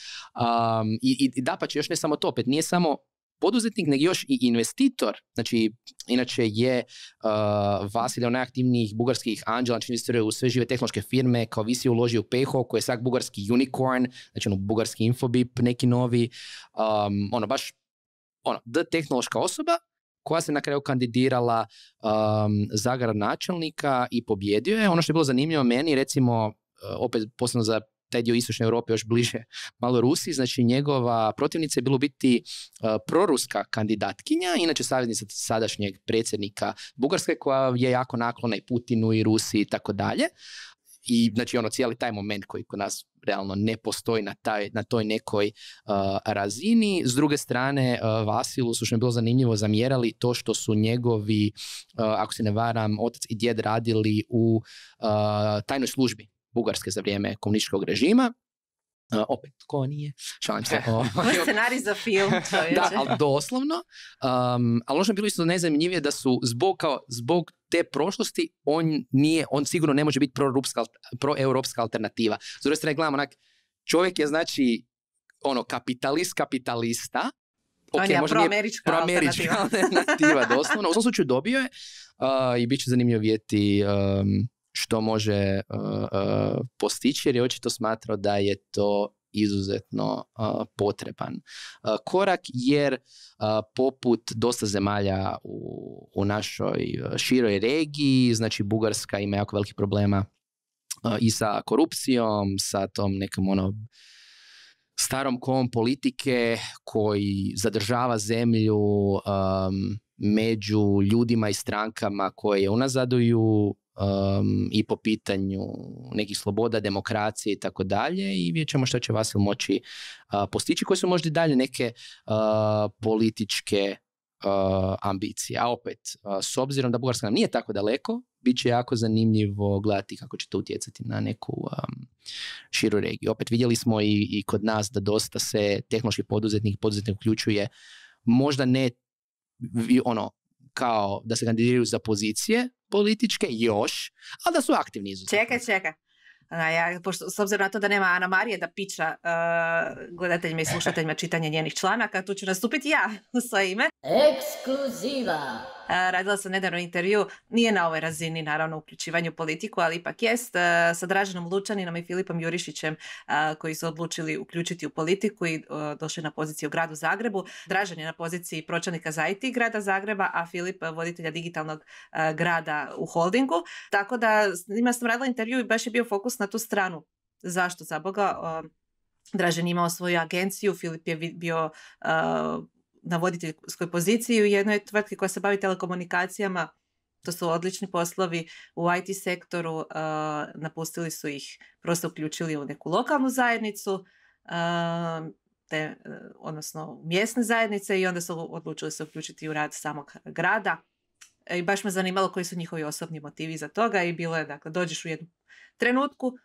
Um, I, i da pa još ne samo to, opet nije samo poduzetnik, nego još i investitor. Znači, inače je uh, Vasilj od najaktivnijih bugarskih anđela, znači investira u sve žive tehnološke firme, kao visi uložio u Peho, koji je sad bugarski unicorn, znači ono bugarski infobip, neki novi, um, ono baš ono, d tehnološka osoba koja se na kraju kandidirala um, za gradonačelnika i pobjedio je. Ono što je bilo zanimljivo meni, recimo, uh, opet posebno za taj dio istočne Europe još bliže malo Rusiji, znači njegova protivnica je bilo biti uh, proruska kandidatkinja, inače savjetnica sadašnjeg predsjednika Bugarske koja je jako naklona i Putinu i Rusiji i tako dalje. I znači ono cijeli taj moment koji kod nas realno ne postoji na, taj, na toj nekoj uh, razini. S druge strane, uh, Vasilu su što je bilo zanimljivo zamjerali to što su njegovi, uh, ako se ne varam, otac i djed radili u tajnoj službi Bugarske za vrijeme komunističkog režima Uh, opet, ko nije? Šalim se. Scenarij za film, Da, ali doslovno. Um, ali ono što je bilo isto najzanimljivije da su zbog, kao, zbog te prošlosti on nije, on sigurno ne može biti pro-europska pro alternativa. S druge strane gledamo onak, čovjek je znači ono kapitalist kapitalista, Ok, on je proamerička pro-američka alternativa. doslovno. U svom slučaju dobio je uh, i bit će zanimljivo vidjeti um, što može uh, uh, postići jer je očito smatrao da je to izuzetno uh, potreban korak jer poput dosta zemalja u, u našoj široj regiji, znači Bugarska ima jako velikih problema i sa korupcijom, sa tom nekom ono starom kom politike koji zadržava zemlju um, među ljudima i strankama koje unazaduju um, i po pitanju nekih sloboda, demokracije i tako dalje i vidjet ćemo što će Vasil moći uh, postići, koje su možda i dalje neke uh, političke uh, ambicije. A opet, s obzirom da Bugarska nam nije tako daleko, bit će jako zanimljivo gledati kako će to utjecati na neku um, širu regiju. Opet vidjeli smo i, i kod nas da dosta se tehnološki poduzetnik poduzetnik uključuje možda ne ono kao da se kandidiraju za pozicije političke još, ali da su aktivni izuzetno. Čekaj, čekaj. Ja, pošto, s obzirom na to da nema Ana Marije da piča uh, gledateljima i slušateljima čitanje njenih članaka, tu ću nastupiti ja u svoje ime. Ekskluziva! Radila sam nedavno intervju, nije na ovoj razini naravno uključivanju politiku, ali ipak jest, sa Draženom Lučaninom i Filipom Jurišićem koji su odlučili uključiti u politiku i došli na poziciju u gradu Zagrebu. Dražen je na poziciji pročelnika za IT grada Zagreba, a Filip voditelja digitalnog grada u holdingu. Tako da s sam radila intervju i baš je bio fokus na tu stranu. Zašto? Za Boga, Dražen imao svoju agenciju, Filip je bio na voditeljskoj poziciji u jednoj tvrtki koja se bavi telekomunikacijama. To su odlični poslovi u IT sektoru. Uh, napustili su ih, prosto uključili u neku lokalnu zajednicu, uh, te, odnosno mjesne zajednice i onda su odlučili se uključiti u rad samog grada. I baš me zanimalo koji su njihovi osobni motivi za toga i bilo je, dakle, dođeš u jednu trenutku,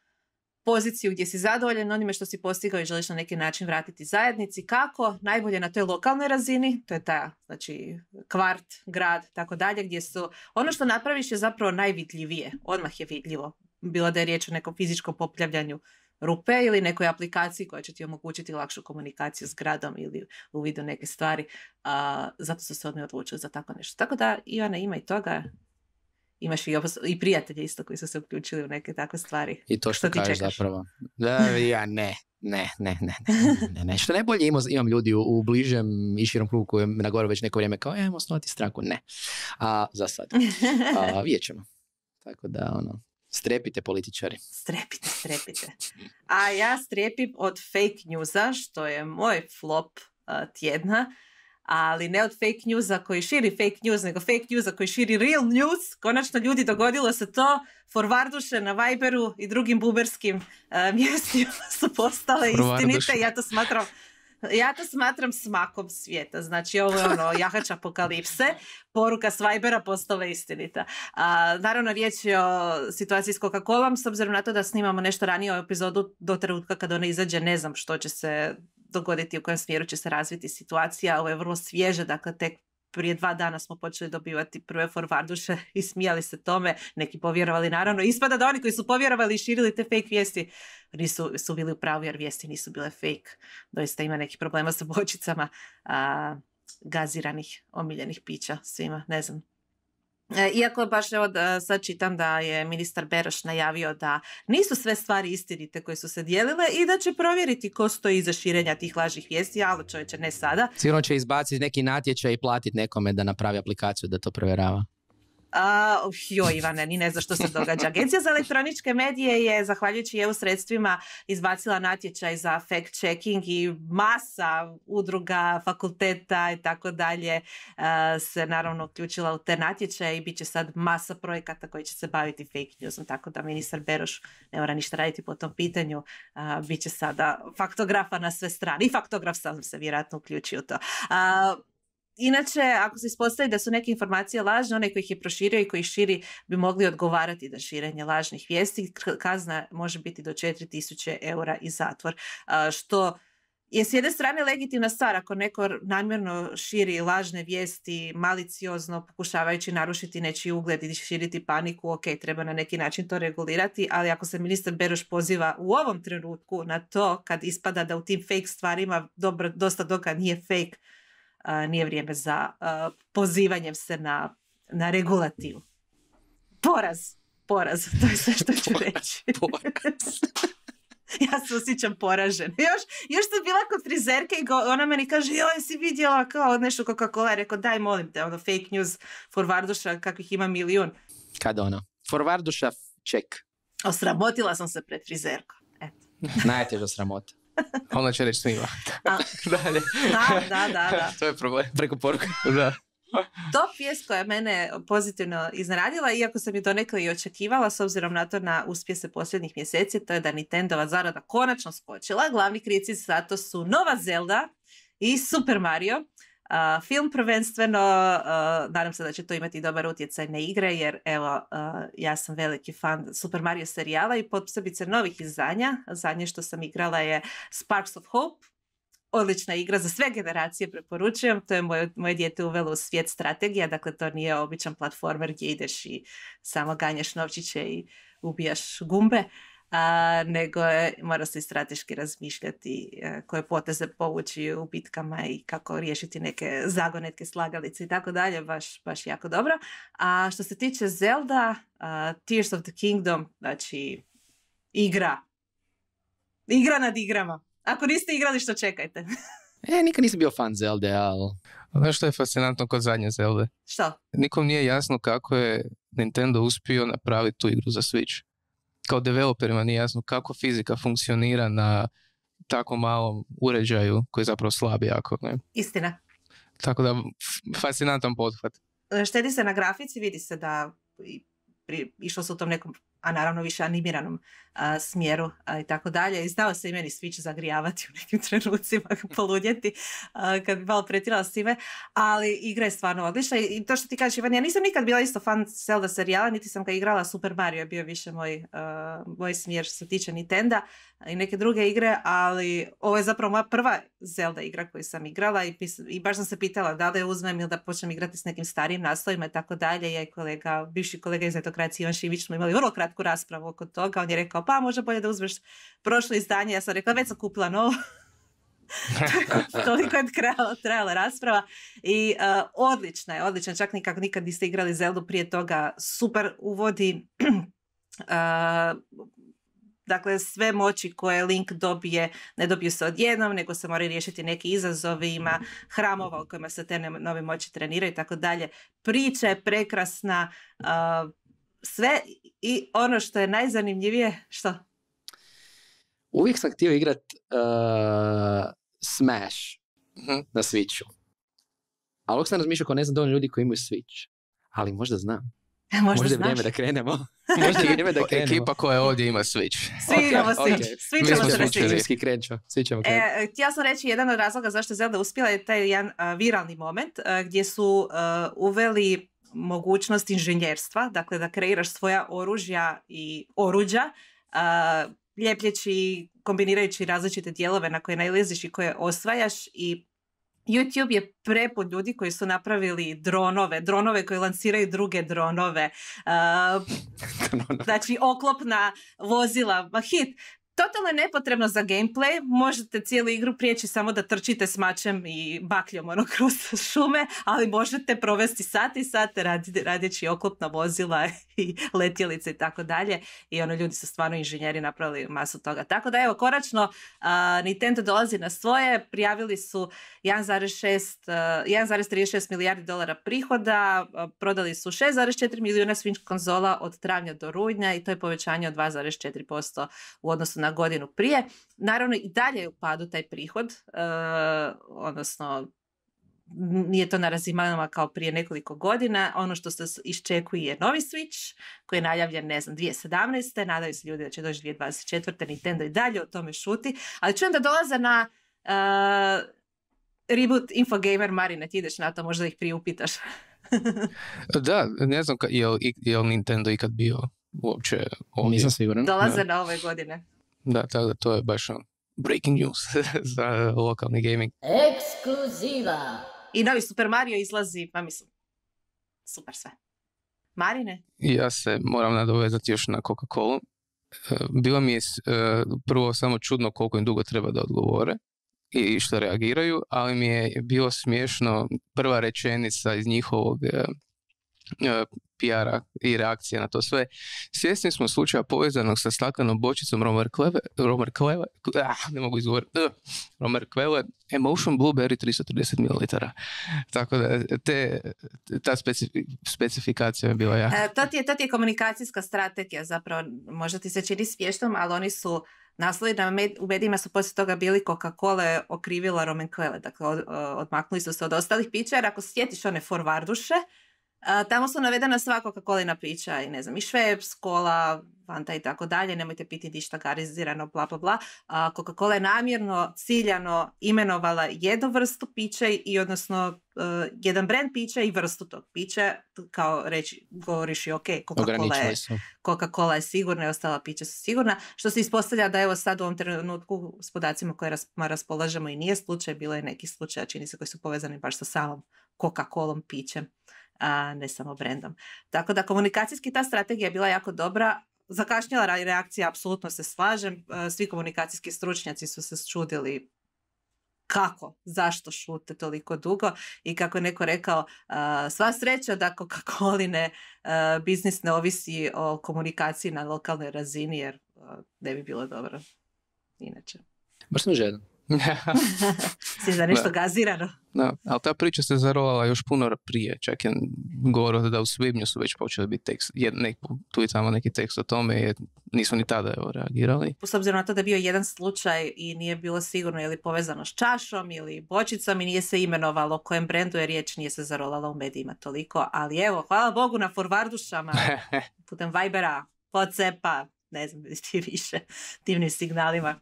poziciju gdje si zadovoljan onime što si postigao i želiš na neki način vratiti zajednici. Kako? Najbolje na toj lokalnoj razini, to je ta znači, kvart, grad, tako dalje, gdje su ono što napraviš je zapravo najvidljivije, odmah je vidljivo. Bilo da je riječ o nekom fizičkom popljavljanju rupe ili nekoj aplikaciji koja će ti omogućiti lakšu komunikaciju s gradom ili u vidu neke stvari. A, zato su se odmah odlučili za tako nešto. Tako da Ivana ima i toga imaš i, i prijatelje isto koji su se uključili u neke takve stvari. I to što, što kažeš zapravo. Da, ja ne, ne, ne, ne, ne, ne. Što najbolje imam, imam ljudi u, u bližem i širom krugu koji me nagovoru već neko vrijeme kao, ajmo osnovati stranku. Ne. A za sad. A, vidjet ćemo. Tako da, ono, strepite političari. Strepite, strepite. A ja strepim od fake newsa, što je moj flop uh, tjedna ali ne od fake newsa koji širi fake news, nego fake newsa koji širi real news. Konačno ljudi dogodilo se to, forvarduše na Viberu i drugim buberskim uh, mjestima su postale istinite. Ja to smatram ja to smatram smakom svijeta. Znači ovo je ono jahač apokalipse. Poruka s Vibera postala istinita. A, naravno riječ je o situaciji s Coca-Colom s obzirom na to da snimamo nešto ranije u epizodu do trenutka kad ona izađe ne znam što će se dogoditi, u kojem smjeru će se razviti situacija. Ovo je vrlo svježe, dakle tek prije dva dana smo počeli dobivati prve forwarduše i smijali se tome, neki povjerovali naravno. Ispada da oni koji su povjerovali i širili te fake vijesti nisu, su bili u pravu jer vijesti nisu bile fake. Doista ima nekih problema sa bočicama a, gaziranih omiljenih pića svima, ne znam iako baš evo da sad čitam da je ministar Beroš najavio da nisu sve stvari istinite koje su se dijelile i da će provjeriti ko stoji iza širenja tih lažnih vijesti, ali čovječe ne sada. Sigurno će izbaciti neki natječaj i platiti nekome da napravi aplikaciju da to provjerava. Uh, jo, Ivane, ni ne zna što se događa. Agencija za elektroničke medije je, zahvaljujući EU sredstvima, izbacila natječaj za fact checking i masa udruga, fakulteta i tako dalje se naravno uključila u te natječaje i bit će sad masa projekata koji će se baviti fake newsom, tako da ministar Beroš ne mora ništa raditi po tom pitanju. Uh, bit će sada faktografa na sve strane. I faktograf sam se vjerojatno uključio u to. Inače, ako se ispostavi da su neke informacije lažne, onaj koji ih je proširio i koji širi bi mogli odgovarati da širenje lažnih vijesti. Kazna može biti do 4000 eura i zatvor. Što je s jedne strane legitimna stvar ako neko namjerno širi lažne vijesti, maliciozno pokušavajući narušiti nečiji ugled i širiti paniku, ok, treba na neki način to regulirati, ali ako se ministar Beroš poziva u ovom trenutku na to kad ispada da u tim fake stvarima dosta doka nije fake, nije vrijeme za pozivanjem se na, na regulativu. Poraz, poraz, to je sve što ću reći. Poraz. ja se osjećam poražen. Još, još sam bila kod frizerke i ona meni kaže, joj, si vidjela kao nešto Coca-Cola. Rekao, daj, molim te, ono fake news forvarduša kakvih ima milijun. Kada ono? Forvarduša ček. Osramotila sam se pred frizerkom. Eto. Najteža sramota. Ona će reći svima. Dalje. Da, da, da, da. to je problem. Preko poruka. da. Top vijest koja je mene pozitivno iznenadila, iako sam je donekle i očekivala s obzirom na to na uspjese posljednjih mjeseci, to je da Nintendova zarada konačno skočila. Glavni krici za to su Nova Zelda i Super Mario. Film prvenstveno, nadam se da će to imati dobar utjecaj na igre, jer evo, ja sam veliki fan Super Mario serijala i posebice novih izdanja. Zadnje što sam igrala je Sparks of Hope, odlična igra za sve generacije preporučujem. To je moje, moje dijete uvelo u svijet strategija, dakle to nije običan platformer gdje ideš i samo ganjaš novčiće i ubijaš gumbe. A, nego je, mora se i strateški razmišljati e, koje poteze povući u bitkama i kako riješiti neke zagonetke, slagalice i tako dalje, baš, baš jako dobro. A što se tiče Zelda, Tears of the Kingdom, znači igra, igra nad igrama. Ako niste igrali, što čekajte? e, nikad nisam bio fan Zelde, ali... Znaš što je fascinantno kod zadnje Zelde? Što? Nikom nije jasno kako je Nintendo uspio napraviti tu igru za Switch. Kao developerima nije jasno kako fizika funkcionira na tako malom uređaju koji je zapravo slab jako. Ne? Istina. Tako da, fascinantan pothvat. E, štedi se na grafici, vidi se da išlo se u tom nekom a naravno više animiranom smjeru i tako dalje. I znao se i meni Switch zagrijavati u nekim trenucima, poludjeti kad bi malo pretirala s time, ali igra je stvarno odlična i to što ti kažeš Ivan, ja nisam nikad bila isto fan Zelda serijala, niti sam ga igrala, Super Mario je bio više moj, moj smjer što se tiče Nintendo i neke druge igre, ali ovo je zapravo moja prva Zelda igra koju sam igrala i, i baš sam se pitala da li je uzmem ili da počnem igrati s nekim starijim naslovima i tako dalje. Ja i kolega, bivši kolega iz etokracije Ivan Šivić smo imali vrlo kratku raspravu oko toga. On je rekao pa možda bolje da uzmeš prošlo izdanje. Ja sam rekla već sam kupila novo. Toliko je trajala, trajala rasprava i uh, odlična je, odlična. Čak nikako nikad niste igrali Zeldu prije toga. Super uvodi uh, Dakle, sve moći koje Link dobije, ne dobiju se odjednom, nego se moraju riješiti neki izazovi, ima hramova u kojima se te nove moći treniraju i tako dalje. Priča je prekrasna, uh, sve i ono što je najzanimljivije, što? Uvijek sam htio igrat uh, Smash uh na Switchu. Ali uvijek sam razmišljao kao ne znam dovoljno ljudi koji imaju Switch. Ali možda znam. Možda, možda je vrijeme da krenemo. možda je vrijeme da krenemo. Ekipa koja ovdje ima Switch. Svi okay, imamo Switch. Okay. Svi ćemo se Switch. kreću. Svi ćemo. E, htjela sam reći jedan od razloga zašto je Zelda uspjela je taj jedan uh, viralni moment uh, gdje su uh, uveli mogućnost inženjerstva, dakle da kreiraš svoja oružja i oruđa, uh, ljepljeći, kombinirajući različite dijelove na koje najleziš i koje osvajaš i YouTube je prepun ljudi koji su napravili dronove, dronove koji lanciraju druge dronove, uh, znači oklopna vozila, ma hit. Totalno je nepotrebno za gameplay, možete cijelu igru prijeći samo da trčite s mačem i bakljom ono kroz šume, ali možete provesti sat i sate radi, oklopna vozila i letjelice i tako dalje. I ono ljudi su stvarno inženjeri napravili masu toga. Tako da evo, konačno uh, Nintendo dolazi na svoje, prijavili su 1,6 1,36 milijardi dolara prihoda, prodali su 6,4 milijuna Switch konzola od travnja do rujna i to je povećanje od 2,4% u odnosu na godinu prije. Naravno i dalje je u padu taj prihod, uh, odnosno nije to na razinama kao prije nekoliko godina. Ono što se iščekuje je novi Switch koji je najavljen, ne znam, 2017. Nadaju se ljudi da će doći 2024. Nintendo i dalje o tome šuti. Ali čujem da dolaze na uh, Reboot Infogamer Marine, ti ideš na to, možda ih priupitaš. Da, ne znam ka, je, li, je li Nintendo ikad bio uopće ovdje. Nisam siguran. Dolaze na ove godine. Da, tako da to je baš on breaking news za lokalni gaming. Ekskluziva. I novi Super Mario izlazi, pa mislim, super sve. Marine? Ja se moram nadovezati još na Coca-Cola. E, Bilo mi je e, prvo samo čudno koliko im dugo treba da odgovore i što reagiraju, ali mi je bilo smiješno prva rečenica iz njihovog e, PR-a i reakcije na to sve. Svjesni smo slučaja povezanog sa staklenom bočicom Romer Kleve, Romer Kleve, ah, ne mogu izgovoriti, uh, Romer Kleve, Emotion Blueberry 330 ml. Tako da te, ta specifi- specifikacija je bila jako. E, to, ti je, to ti je komunikacijska strategija zapravo, možda ti se čini smiješnom, ali oni su naslovi na med, u medijima su poslije toga bili Coca-Cola okrivila Roman Quelle, dakle od, odmaknuli su se od ostalih pića, jer ako sjetiš one forvarduše, tamo su navedena sva Coca-Colina pića i ne znam, i Šveps, kola, Fanta i tako dalje, nemojte piti ništa garizirano, bla bla bla. A, Coca-Cola je namjerno, ciljano imenovala jednu vrstu pića i odnosno e, jedan brand pića i vrstu tog pića, kao reći, govoriš i ok, Coca-Cola je. Coca-Cola je sigurna i ostala pića su sigurna, što se ispostavlja da evo sad u ovom trenutku s podacima koje ras- raspolažemo i nije slučaj, bilo je neki slučaja, čini se koji su povezani baš sa samom Coca-Colom pićem, a ne samo brendom. Tako da komunikacijski ta strategija je bila jako dobra, zakašnjela reakcija, apsolutno se slažem, e, svi komunikacijski stručnjaci su se čudili kako, zašto šute toliko dugo i kako je neko rekao, a, sva sreća da Coca-Coline a, biznis ne ovisi o komunikaciji na lokalnoj razini jer ne bi bilo dobro inače. Baš sam žedan. Si za nešto Da. gazirano? Da, ali ta priča se zarolala još puno prije, čak je govorio da u svibnju su već počeli biti tekst, jed, nek, tu i tamo neki tekst o tome, jer nisu ni tada evo, reagirali. S obzirom na to da je bio jedan slučaj i nije bilo sigurno je li povezano s čašom ili bočicom i nije se imenovalo o kojem brendu je riječ, nije se zarolala u medijima toliko, ali evo, hvala Bogu na forvardušama putem Vibera, Whatsappa, ne znam ti više divnim signalima.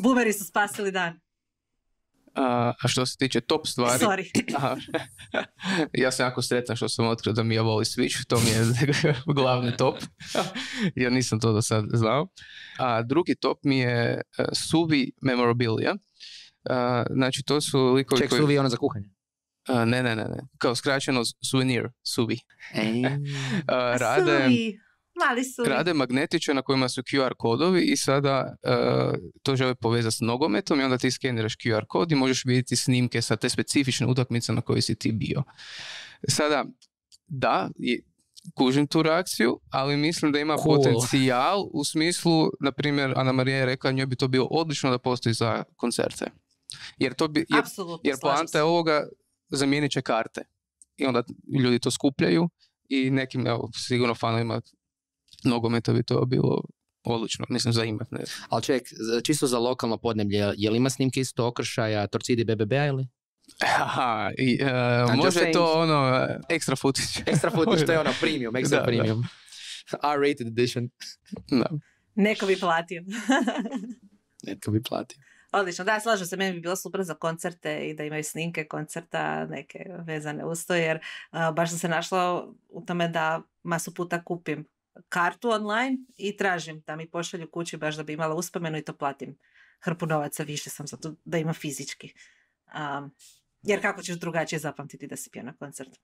Boomeri su spasili dan. A, a što se tiče top stvari, Sorry. Ja sam jako sretan što sam otkrio da mi je voli Switch, to mi je glavni top, jer nisam to do sad znao. A drugi top mi je uh, Suvi Memorabilia. A, znači to su likovi Ček, koji... suvi je ono za kuhanje. A, ne, ne, ne, ne. Kao skraćeno suvenir, Suvi. Ej. A, rade, Suvi, mali suvi. rade magnetiće na kojima su QR kodovi i sada uh, to žele povezati s nogometom i onda ti skeniraš QR kod i možeš vidjeti snimke sa te specifične utakmice na kojoj si ti bio. Sada, da, je- kužim tu reakciju, ali mislim da ima Cool. potencijal u smislu, na primjer, Ana Marija je rekla, njoj bi to bilo odlično da postoji za koncerte. Jer to bi, jer, jer poanta je ovoga zamijenit će karte. I onda ljudi to skupljaju i nekim, evo, sigurno fanovima nogometa bi to bilo odlično, mislim za imat. Ne. Ali ček, za- čisto za lokalno podneblje, je li ima snimke isto okršaja Torcidi BBB-a ili? Aha, i, e, just može saying. to ono, ekstra footage. Extra footage, to je ono premium, extra Da, da. premium. R-rated edition. Da. Neko bi platio. Netko bi platio. Odlično, da, slažem se, meni bi bilo super za koncerte i da imaju snimke koncerta neke vezane uz to, jer a, baš sam se našla u tome da masu puta kupim kartu online i tražim da mi pošalju kući baš da bi imala uspomenu i to platim hrpu novaca, više sam za to da ima fizički. Um, jer kako ćeš drugačije zapamtiti da si bio na koncertu?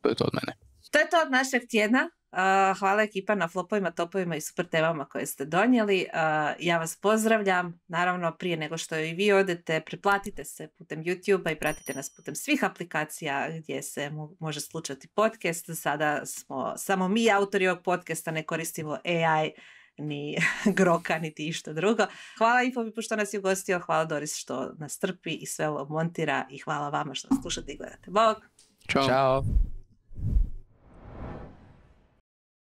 To je to od mene. To je to od našeg tjedna. Uh, hvala ekipa na flopovima, topovima i super temama koje ste donijeli. Uh, ja vas pozdravljam. Naravno, prije nego što i vi odete, preplatite se putem YouTube-a i pratite nas putem svih aplikacija gdje se mo- može slučati podcast. Sada smo samo mi autori ovog podcasta, ne koristimo AI ni Groka, niti išta drugo. Hvala Infobipu što nas je ugostio, hvala Doris što nas trpi i sve ovo montira i hvala vama što nas slušate i gledate. Bog! Ćao. Ćao.